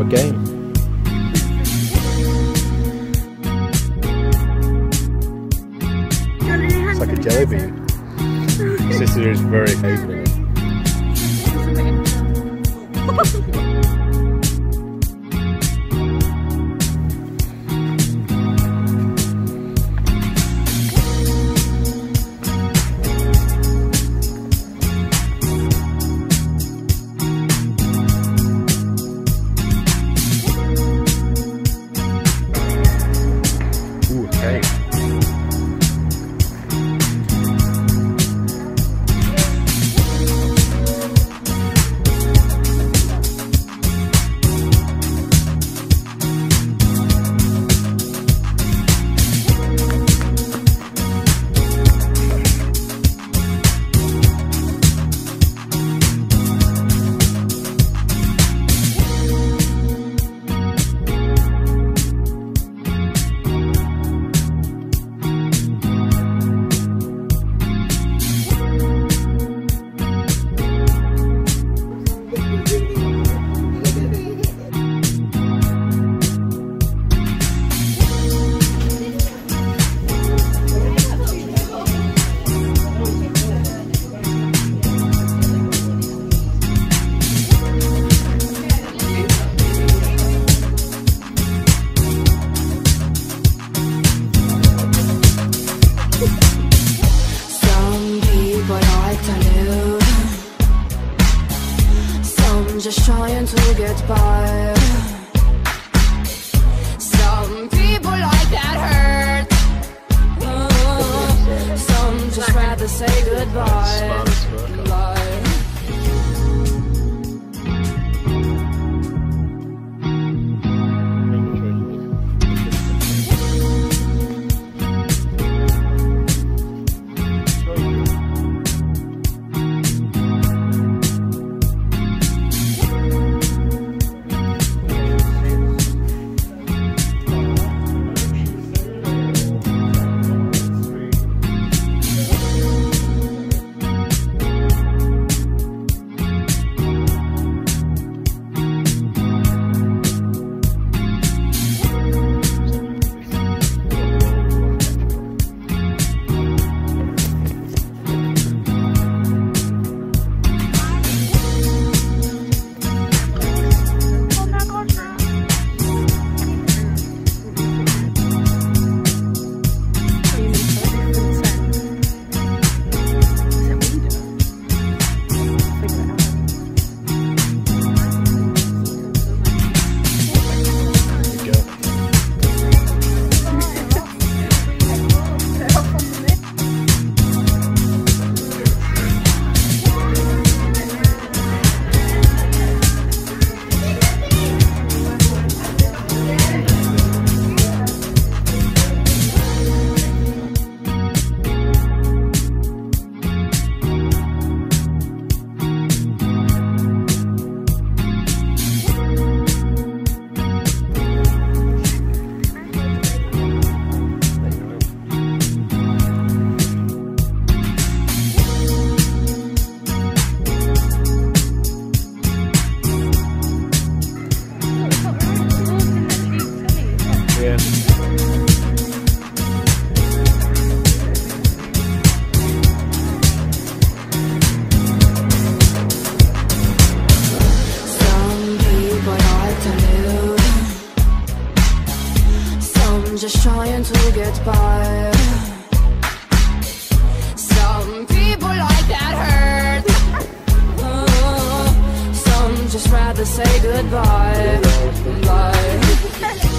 for a game. It's like a jelly bean. Sister is very capable. Just trying to get by. Some people like that hurt. Uh, some just rather say goodbye. Yeah. Some people like to live. Some just trying to get by. Some people like that hurt. Some just rather say goodbye.